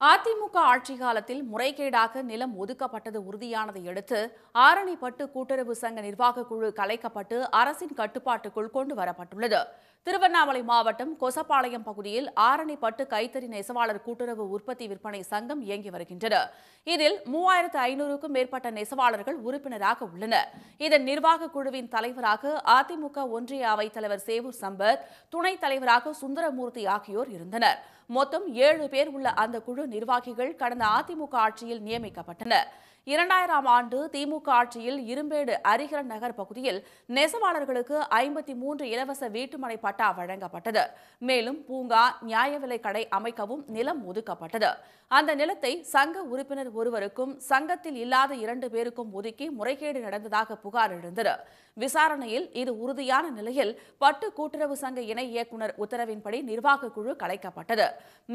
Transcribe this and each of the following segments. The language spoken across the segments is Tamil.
அதிமுக ஆட்சி காலத்தில் முறைகேடாக நிலம் ஒதுக்கப்பட்டது உறுதியானதை அடுத்து ஆரணிப்பட்டு கூட்டுறவு சங்க நிர்வாக குழு கலைக்கப்பட்டு அரசின் கட்டுப்பாட்டுக்குள் கொண்டு வரப்பட்டுள்ளது. திருவண்ணாமலை மாவட்டம் கொசப்பாளையம் பகுதியில் ஆரணிப்பட்டு கைத்தறி நெசவாளர் கூட்டுறவு உற்பத்தி விற்பனை சங்கம் இயங்கி வருகின்றது இதில் மூவாயிரத்து ஐநூறுக்கும் மேற்பட்ட நெசவாளர்கள் உறுப்பினராக உள்ளனர். இதன் நிர்வாக குழுவின் தலைவராக அதிமுக ஒன்றிய அவைத் தலைவர் சேவூர் சம்பத் துணைத் தலைவராக சுந்தரமூர்த்தி ஆகியோர் இருந்தனர். மொத்தம் ஏழு பேர் உள்ள அந்த குழு நிர்வாகிகள் கடந்த அதிமுக ஆட்சியில் நியமிக்கப்பட்டனர். இரண்டாயிரம் ஆண்டு திமுக ஆட்சியில் இரும்பேடு அரிகரன் நகர் பகுதியில் நெசவாளர்களுக்கு ஐம்பத்தி மூன்று இலவச வீட்டுமனை பட்டா வழங்கப்பட்டது. மேலும் பூங்கா நியாய விலை கடை அமைக்கவும் நிலம் ஒதுக்கப்பட்டது. அந்த நிலத்தை சங்க உறுப்பினர் ஒருவருக்கும் சங்கத்தில் இல்லாத இரண்டு பேருக்கும் ஒதுக்கி முறைகேடு நடந்ததாக புகார் எழுந்தது. விசாரணையில் இது உறுதியான நிலையில் பட்டு கூட்டுறவு சங்க இணை இயக்குநர் உத்தரவின்படி நிர்வாக குழு கலைக்கப்பட்டது.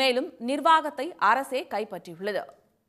மேலும் நிர்வாகத்தை அரசே கைப்பற்றியுள்ளது.